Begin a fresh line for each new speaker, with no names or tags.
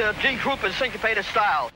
uh, Gene Krupa in syncopated style.